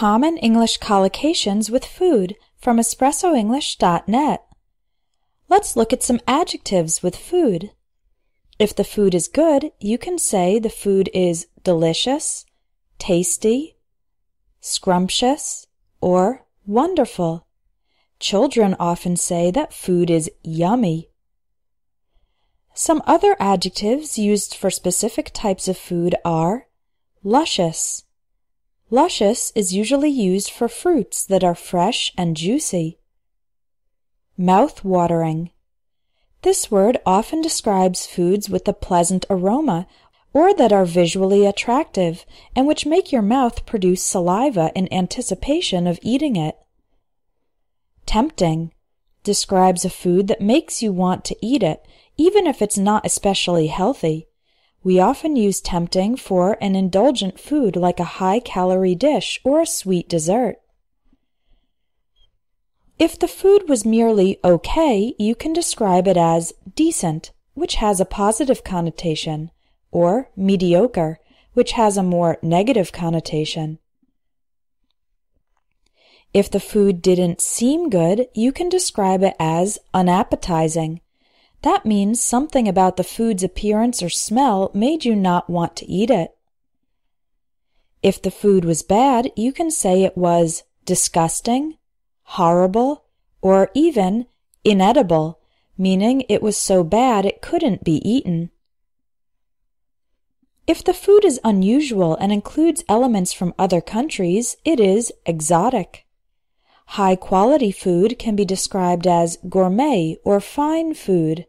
Common English collocations with food from espressoenglish.net. Let's look at some adjectives with food. If the food is good, you can say the food is delicious, tasty, scrumptious, or wonderful. Children often say that food is yummy. Some other adjectives used for specific types of food are luscious. Luscious is usually used for fruits that are fresh and juicy. Mouth-watering. This word often describes foods with a pleasant aroma or that are visually attractive and which make your mouth produce saliva in anticipation of eating it. Tempting describes a food that makes you want to eat it even if it's not especially healthy. We often use tempting for an indulgent food like a high-calorie dish or a sweet dessert. If the food was merely okay, you can describe it as decent, which has a positive connotation, or mediocre, which has a more negative connotation. If the food didn't seem good, you can describe it as unappetizing. That means something about the food's appearance or smell made you not want to eat it. If the food was bad, you can say it was disgusting, horrible, or even inedible, meaning it was so bad it couldn't be eaten. If the food is unusual and includes elements from other countries, it is exotic. High quality food can be described as gourmet or fine food.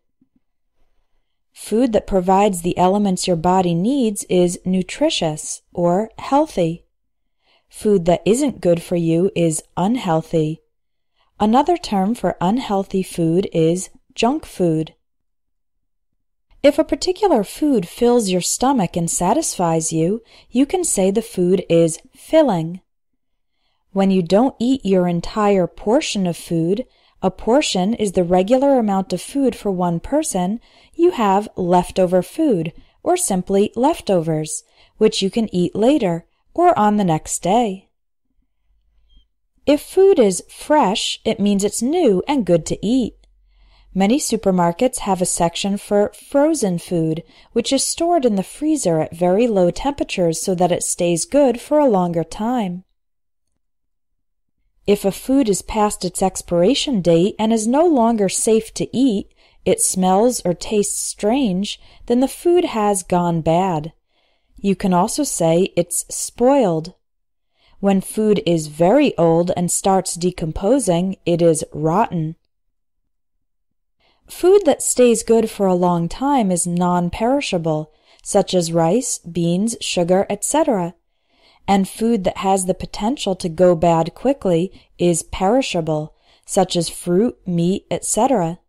Food that provides the elements your body needs is nutritious or healthy. Food that isn't good for you is unhealthy. Another term for unhealthy food is junk food. If a particular food fills your stomach and satisfies you, you can say the food is filling. When you don't eat your entire portion of food, a portion is the regular amount of food for one person. You have leftover food, or simply leftovers, which you can eat later or on the next day. If food is fresh, it means it's new and good to eat. Many supermarkets have a section for frozen food, which is stored in the freezer at very low temperatures so that it stays good for a longer time. If a food is past its expiration date and is no longer safe to eat, it smells or tastes strange, then the food has gone bad. You can also say it's spoiled. When food is very old and starts decomposing, it is rotten. Food that stays good for a long time is non-perishable, such as rice, beans, sugar, etc and food that has the potential to go bad quickly is perishable, such as fruit, meat, etc.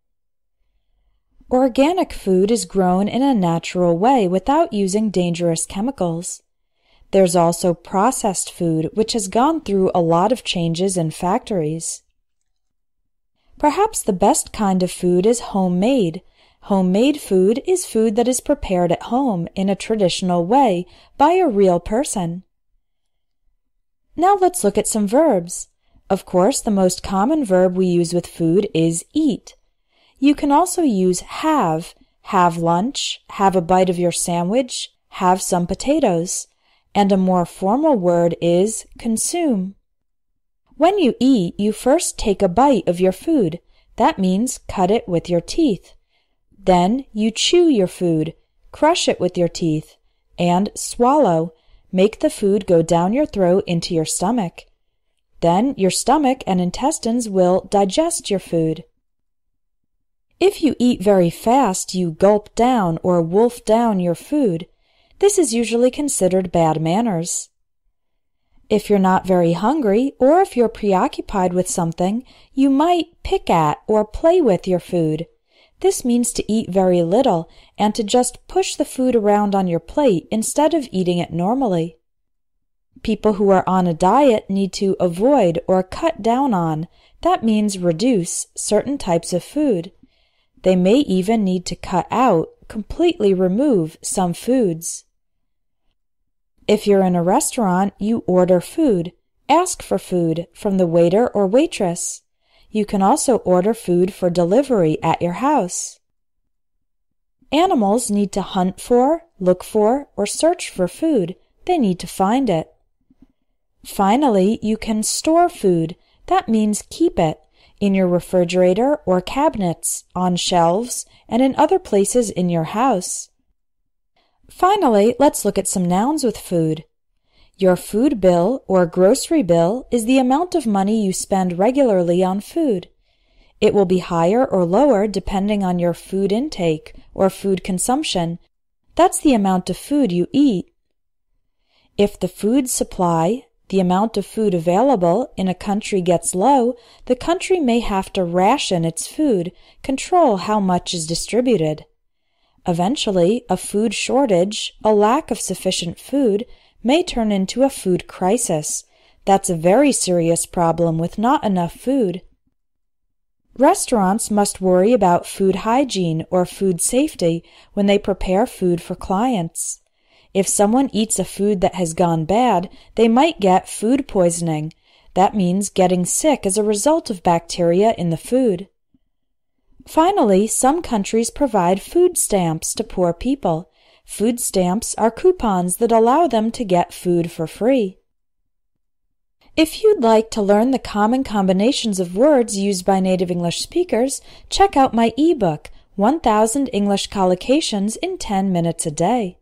Organic food is grown in a natural way without using dangerous chemicals. There's also processed food, which has gone through a lot of changes in factories. Perhaps the best kind of food is homemade. Homemade food is food that is prepared at home in a traditional way by a real person. Now let's look at some verbs. Of course, the most common verb we use with food is eat. You can also use have, have lunch, have a bite of your sandwich, have some potatoes. And a more formal word is consume. When you eat, you first take a bite of your food. That means cut it with your teeth. Then you chew your food, crush it with your teeth, and swallow, Make the food go down your throat into your stomach. Then your stomach and intestines will digest your food. If you eat very fast, you gulp down or wolf down your food. This is usually considered bad manners. If you're not very hungry, or if you're preoccupied with something, you might pick at or play with your food. This means to eat very little and to just push the food around on your plate instead of eating it normally. People who are on a diet need to avoid or cut down on, that means reduce, certain types of food. They may even need to cut out, completely remove some foods. If you're in a restaurant, you order food, Ask for food from the waiter or waitress. You can also order food for delivery at your house. Animals need to hunt for, look for, or search for food. They need to find it. Finally, you can store food. That means keep it in your refrigerator or cabinets, on shelves, and in other places in your house. Finally, let's look at some nouns with food. Your food bill or grocery bill is the amount of money you spend regularly on food. It will be higher or lower depending on your food intake or food consumption. That's the amount of food you eat. If the food supply, the amount of food available in a country gets low, the country may have to ration its food, control how much is distributed. Eventually, a food shortage, a lack of sufficient food, may turn into a food crisis. That's a very serious problem with not enough food. Restaurants must worry about food hygiene or food safety when they prepare food for clients. If someone eats a food that has gone bad, they might get food poisoning. That means getting sick as a result of bacteria in the food. Finally, some countries provide food stamps to poor people. Food stamps are coupons that allow them to get food for free. If you'd like to learn the common combinations of words used by native English speakers, check out my ebook, 1000 English Collocations in 10 Minutes a Day.